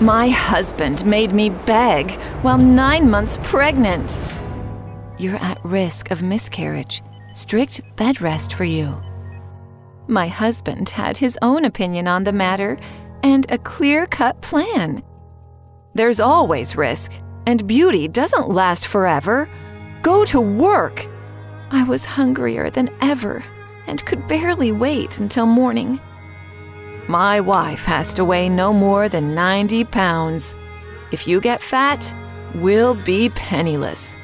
My husband made me beg while nine months pregnant. You're at risk of miscarriage. Strict bed rest for you. My husband had his own opinion on the matter and a clear cut plan. There's always risk, and beauty doesn't last forever. Go to work! I was hungrier than ever and could barely wait until morning. My wife has to weigh no more than 90 pounds. If you get fat, we'll be penniless.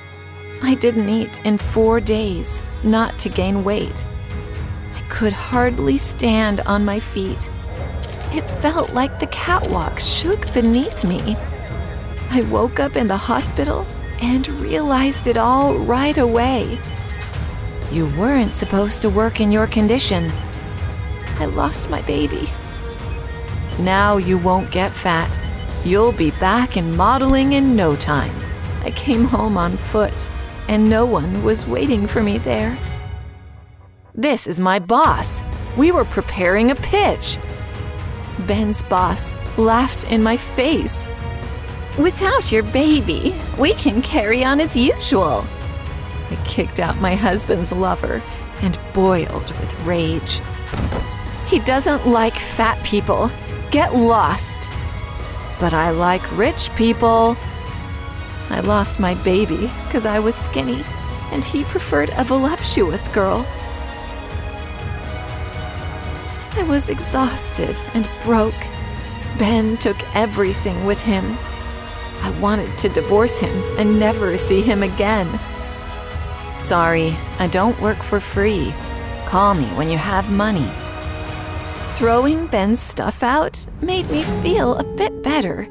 I didn't eat in four days, not to gain weight. I could hardly stand on my feet. It felt like the catwalk shook beneath me. I woke up in the hospital and realized it all right away. You weren't supposed to work in your condition. I lost my baby. Now you won't get fat. You'll be back in modeling in no time. I came home on foot, and no one was waiting for me there. This is my boss. We were preparing a pitch. Ben's boss laughed in my face. Without your baby, we can carry on as usual. I kicked out my husband's lover and boiled with rage. He doesn't like fat people. Get lost. But I like rich people. I lost my baby because I was skinny, and he preferred a voluptuous girl. I was exhausted and broke. Ben took everything with him. I wanted to divorce him and never see him again. Sorry, I don't work for free. Call me when you have money. Throwing Ben's stuff out made me feel a bit better.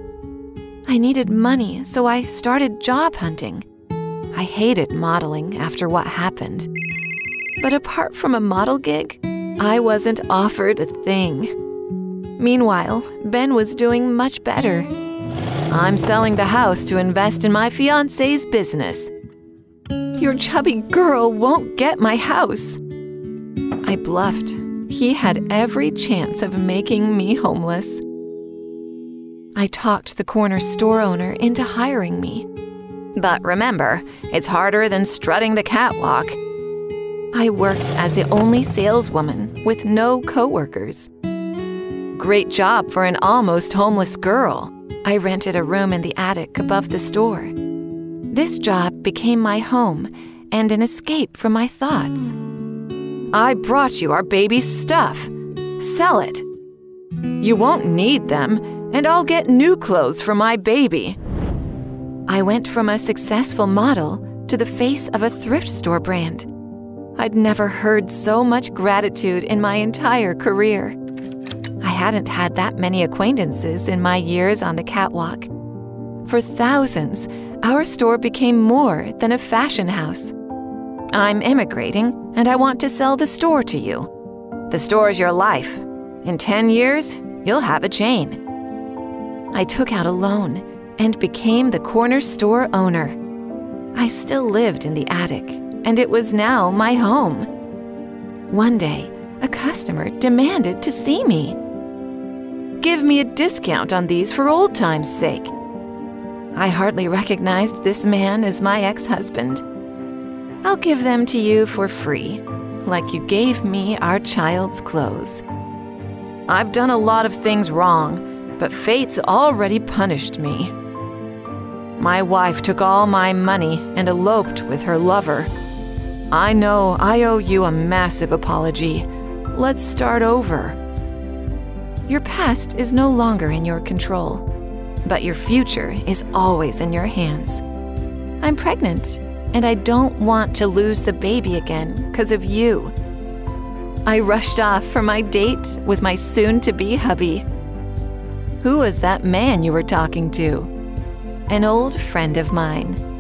I needed money, so I started job hunting. I hated modeling after what happened. But apart from a model gig, I wasn't offered a thing. Meanwhile, Ben was doing much better. I'm selling the house to invest in my fiance's business. Your chubby girl won't get my house. I bluffed. He had every chance of making me homeless. I talked the corner store owner into hiring me. But remember, it's harder than strutting the catwalk. I worked as the only saleswoman with no coworkers. Great job for an almost homeless girl. I rented a room in the attic above the store. This job became my home and an escape from my thoughts. I brought you our baby's stuff. Sell it. You won't need them, and I'll get new clothes for my baby. I went from a successful model to the face of a thrift store brand. I'd never heard so much gratitude in my entire career. I hadn't had that many acquaintances in my years on the catwalk. For thousands, our store became more than a fashion house. I'm immigrating, and I want to sell the store to you. The store is your life. In 10 years, you'll have a chain. I took out a loan and became the corner store owner. I still lived in the attic, and it was now my home. One day, a customer demanded to see me. Give me a discount on these for old time's sake. I hardly recognized this man as my ex husband. I'll give them to you for free, like you gave me our child's clothes. I've done a lot of things wrong, but fate's already punished me. My wife took all my money and eloped with her lover. I know I owe you a massive apology. Let's start over. Your past is no longer in your control but your future is always in your hands. I'm pregnant, and I don't want to lose the baby again because of you. I rushed off for my date with my soon to be hubby. Who was that man you were talking to? An old friend of mine.